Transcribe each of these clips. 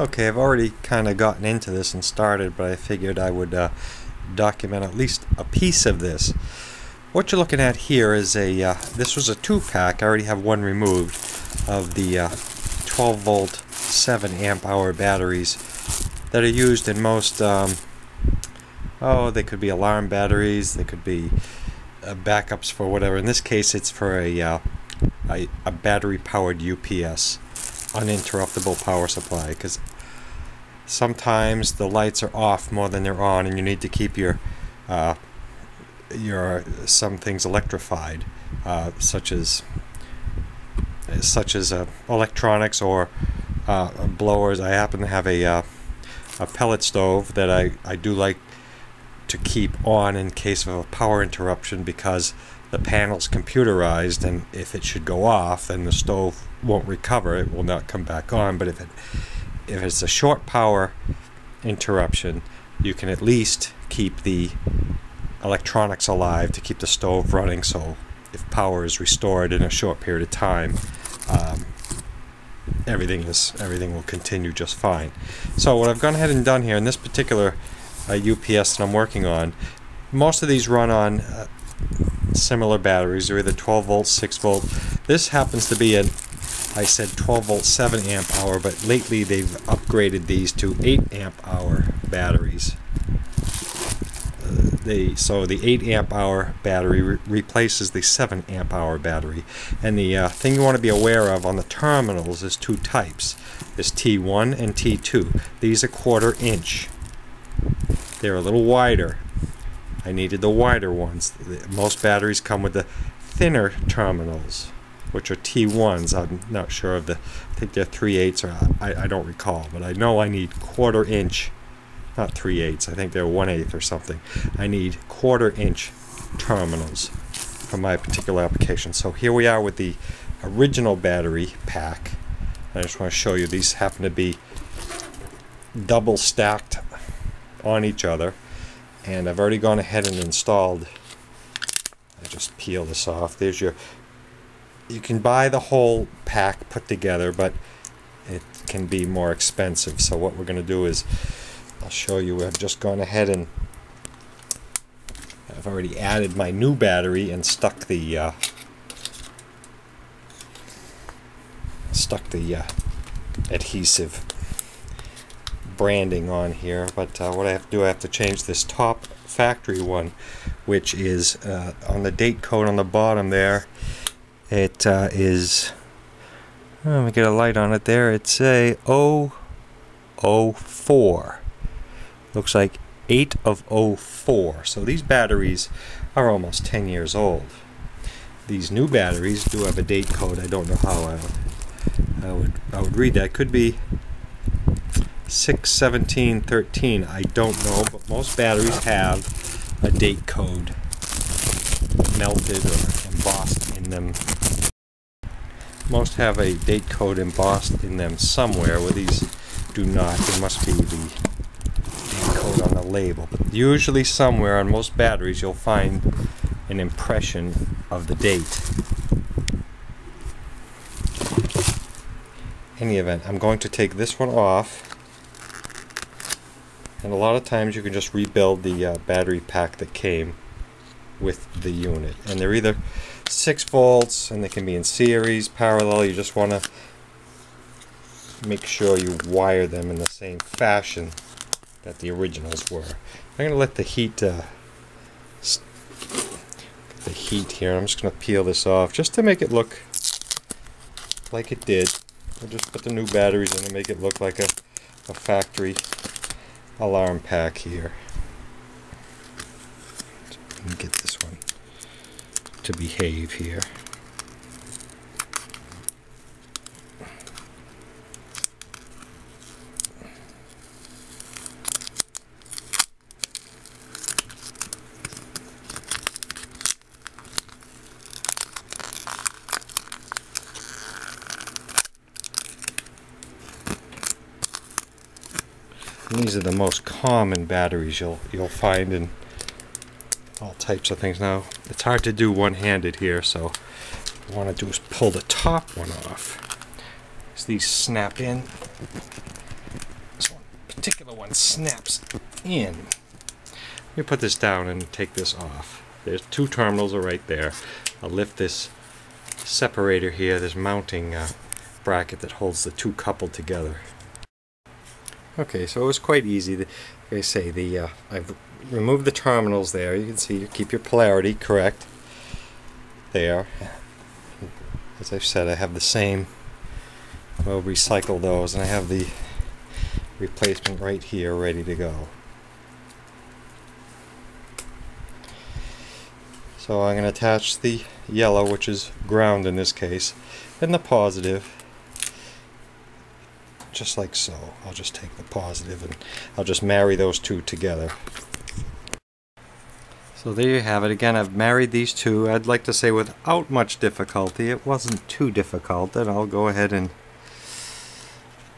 Okay, I've already kind of gotten into this and started, but I figured I would uh, document at least a piece of this. What you're looking at here is a, uh, this was a two pack, I already have one removed, of the uh, 12 volt 7 amp hour batteries that are used in most, um, oh, they could be alarm batteries, they could be uh, backups for whatever. In this case, it's for a, uh, a, a battery powered UPS uninterruptible power supply because sometimes the lights are off more than they're on and you need to keep your uh, your some things electrified uh, such as such as uh, electronics or uh, blowers. I happen to have a uh, a pellet stove that I, I do like to keep on in case of a power interruption because the panel's computerized and if it should go off then the stove won't recover it will not come back on. But if it if it's a short power interruption you can at least keep the electronics alive to keep the stove running. So if power is restored in a short period of time um, everything is everything will continue just fine. So what I've gone ahead and done here in this particular uh, UPS that I'm working on most of these run on uh, similar batteries. They're either 12 volt, 6 volt. This happens to be an, I said 12 volt, 7 amp hour, but lately they've upgraded these to 8 amp hour batteries. Uh, they so the 8 amp hour battery re replaces the 7 amp hour battery. And the uh, thing you want to be aware of on the terminals is two types. There's T1 and T2. These are quarter inch. They're a little wider I needed the wider ones. Most batteries come with the thinner terminals, which are T1s. I'm not sure of the, I think they're 3 8 or I, I don't recall, but I know I need quarter inch, not 3 8 I think they're 1 8 or something. I need quarter inch terminals for my particular application. So here we are with the original battery pack. I just want to show you these happen to be double stacked on each other and I've already gone ahead and installed I just peel this off there's your you can buy the whole pack put together but it can be more expensive. So what we're going to do is I'll show you I've just gone ahead and I've already added my new battery and stuck the uh, stuck the uh, adhesive branding on here, but uh, what I have to do, I have to change this top factory one, which is uh, on the date code on the bottom there. It uh, is. Oh, let me get a light on it there. It's a 004. Looks like 8 of 04. So these batteries are almost 10 years old. These new batteries do have a date code. I don't know how I I would, I would read that. Could be 61713. I don't know, but most batteries have a date code melted or embossed in them. Most have a date code embossed in them somewhere, where these do not. There must be the date code on the label. But usually somewhere on most batteries you'll find an impression of the date. any event, I'm going to take this one off and a lot of times you can just rebuild the uh, battery pack that came with the unit. And they're either 6 volts and they can be in series, parallel. You just want to make sure you wire them in the same fashion that the originals were. I'm going to let the heat uh, the heat here. I'm just going to peel this off just to make it look like it did. I'll just put the new batteries in and make it look like a, a factory alarm pack here. Get this one to behave here. These are the most common batteries you'll you'll find in all types of things. Now it's hard to do one-handed here, so what I want to do is pull the top one off. As these snap in, This particular one snaps in. Let me put this down and take this off. There's two terminals are right there. I'll lift this separator here, this mounting uh, bracket that holds the two coupled together. Okay, so it was quite easy. like I say, the uh, I've removed the terminals there. You can see you keep your polarity correct there. As I've said, I have the same. We'll recycle those, and I have the replacement right here ready to go. So I'm going to attach the yellow, which is ground in this case, and the positive just like so. I'll just take the positive and I'll just marry those two together. So there you have it. Again, I've married these two. I'd like to say without much difficulty. It wasn't too difficult. And I'll go ahead and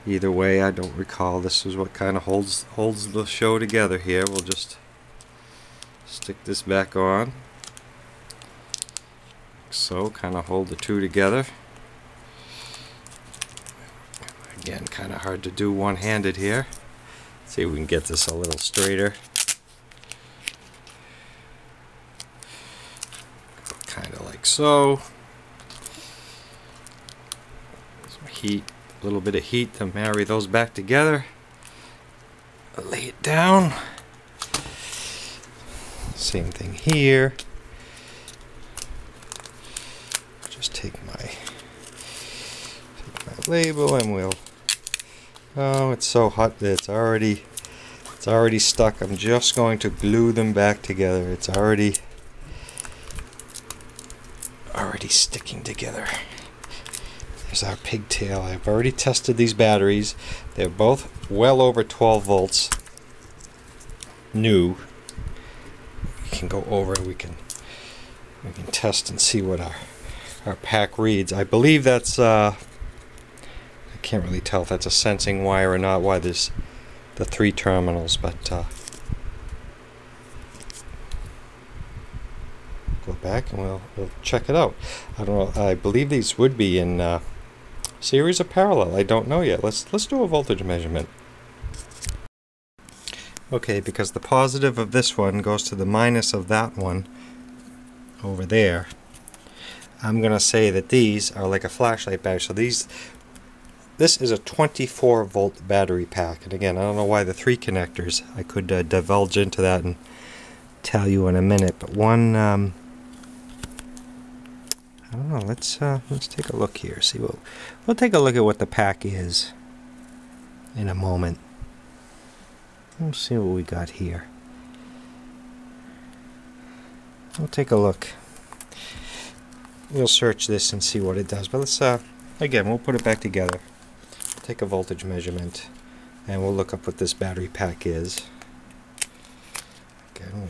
either way, I don't recall. This is what kind of holds holds the show together here. We'll just stick this back on. So, kind of hold the two together. Again, kind of hard to do one-handed here. See if we can get this a little straighter. Kind of like so. Some heat, a little bit of heat to marry those back together. Lay it down. Same thing here. Just take my take my label and we'll Oh, it's so hot that it's already it's already stuck. I'm just going to glue them back together. It's already already sticking together. There's our pigtail. I've already tested these batteries. They're both well over 12 volts. New. We can go over. We can we can test and see what our our pack reads. I believe that's uh, can't really tell if that's a sensing wire or not, why there's the three terminals, but uh, go back and we'll, we'll check it out. I don't know, I believe these would be in uh, series or parallel, I don't know yet. Let's, let's do a voltage measurement. Okay, because the positive of this one goes to the minus of that one over there, I'm going to say that these are like a flashlight battery. So these this is a 24 volt battery pack and again I don't know why the three connectors I could uh, divulge into that and tell you in a minute but one um, I don't know let's uh, let's take a look here see what we'll take a look at what the pack is in a moment. We'll see what we got here. We'll take a look. We'll search this and see what it does but let's uh, again we'll put it back together take a voltage measurement and we'll look up what this battery pack is. Again,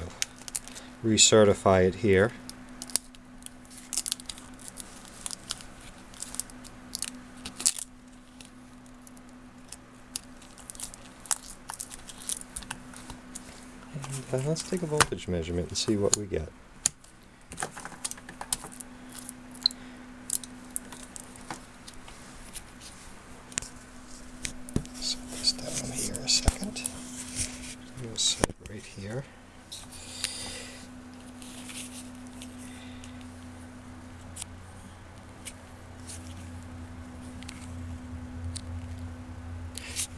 we'll recertify it here. And uh, let's take a voltage measurement and see what we get. Right here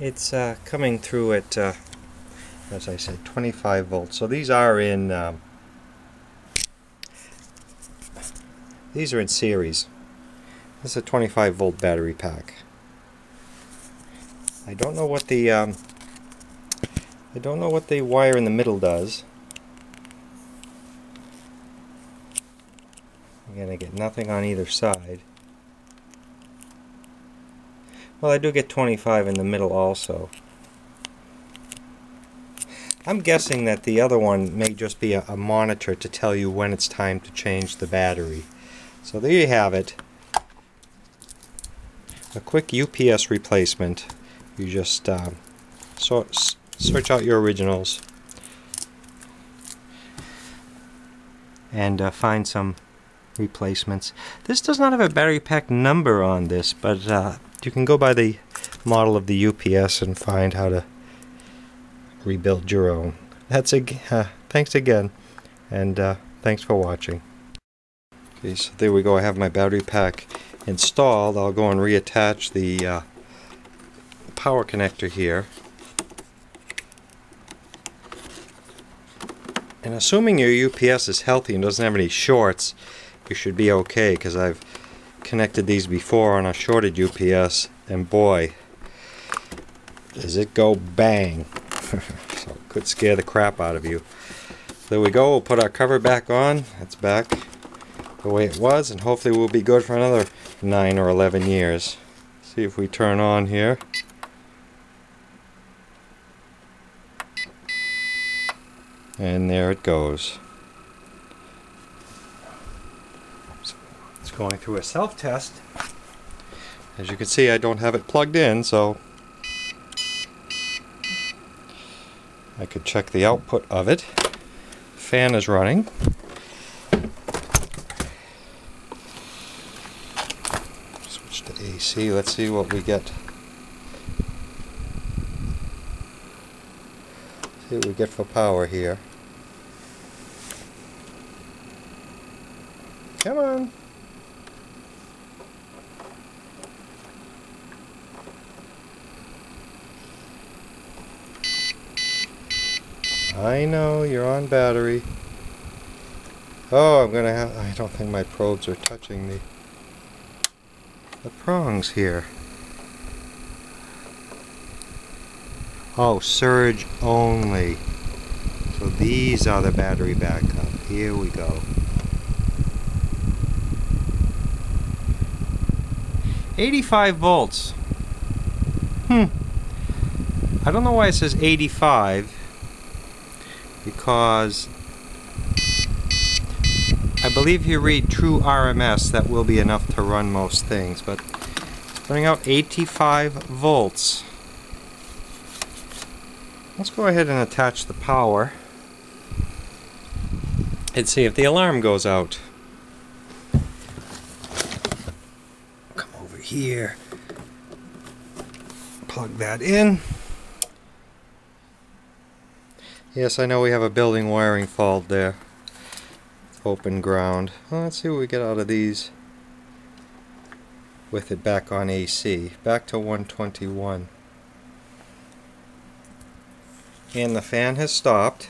it's uh, coming through at, uh, as I said, 25 volts. So these are in um, these are in series. This is a 25 volt battery pack. I don't know what the um, I don't know what the wire in the middle does. Again, I get nothing on either side. Well, I do get 25 in the middle also. I'm guessing that the other one may just be a, a, monitor to tell you when it's time to change the battery. So there you have it. A quick UPS replacement. You just uh, so, search out your originals and uh, find some replacements. This does not have a battery pack number on this, but uh, you can go by the model of the UPS and find how to rebuild your own. That's a uh, thanks again, and uh, thanks for watching. Okay, so there we go. I have my battery pack installed. I'll go and reattach the uh, power connector here. And assuming your UPS is healthy and doesn't have any shorts, you should be okay because I've connected these before on a shorted UPS and boy does it go bang. So it could scare the crap out of you. There we go we'll put our cover back on it's back the way it was and hopefully we'll be good for another 9 or 11 years. See if we turn on here and there it goes. It's going through a self-test. As you can see I don't have it plugged in so I could check the output of it. Fan is running. Switch to AC let's see what we get see what we get for power here. Come on. I know, you're on battery. Oh, I'm gonna have, I don't think my probes are touching the, the prongs here. Oh, surge only. So these are the battery backup. Here we go. Eighty-five volts. Hmm. I don't know why it says 85 because I believe you read true RMS that will be enough to run most things but it's putting out 85 volts Let's go ahead and attach the power and see if the alarm goes out. Come over here, plug that in. Yes, I know we have a building wiring fault there. Open ground. Well, let's see what we get out of these with it back on AC. Back to 121 and the fan has stopped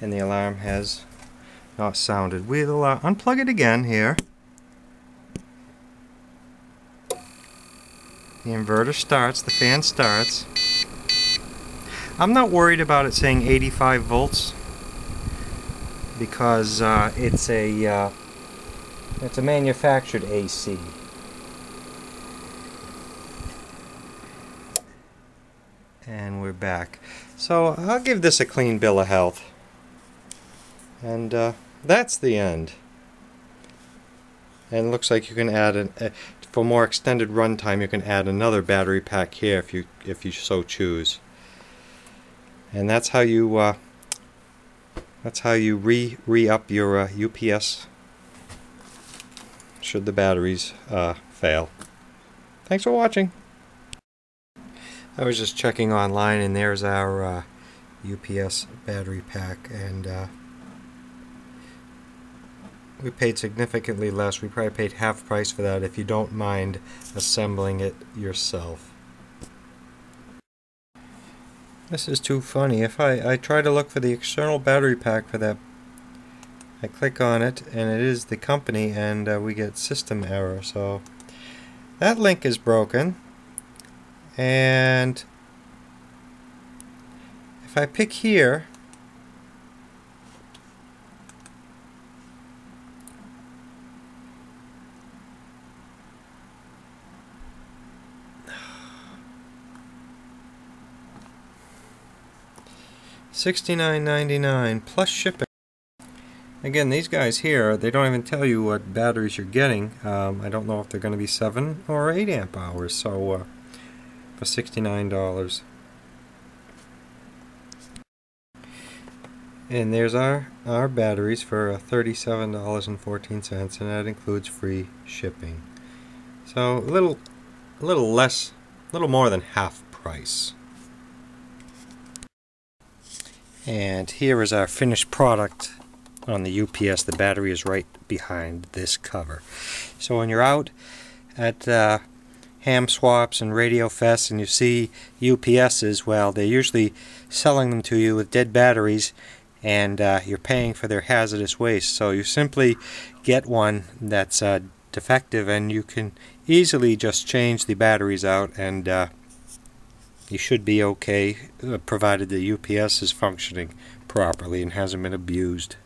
and the alarm has not sounded. We'll uh, unplug it again here. The inverter starts, the fan starts. I'm not worried about it saying 85 volts because uh, it's a uh, it's a manufactured AC. And we're back. So I'll give this a clean bill of health. And uh, that's the end. And it looks like you can add an uh, for more extended runtime you can add another battery pack here if you if you so choose. And that's how you uh, that's how you re re-up your UPS uh, should the batteries uh, fail. Thanks for watching I was just checking online and there's our uh, UPS battery pack and uh, we paid significantly less. We probably paid half price for that if you don't mind assembling it yourself. This is too funny. If I, I try to look for the external battery pack for that, I click on it and it is the company and uh, we get system error. So that link is broken and if I pick here $69.99 plus shipping. Again, these guys here, they don't even tell you what batteries you're getting. Um, I don't know if they're going to be 7 or 8 amp hours. So uh, for $69. And there's our, our batteries for $37.14 and that includes free shipping. So a little, a little less, a little more than half price. And here is our finished product on the UPS. The battery is right behind this cover. So when you're out at uh, ham swaps and radio fests and you see UPSs, well, they're usually selling them to you with dead batteries and uh, you're paying for their hazardous waste. So you simply get one that's uh, defective and you can easily just change the batteries out and uh, you should be okay uh, provided the UPS is functioning properly and hasn't been abused.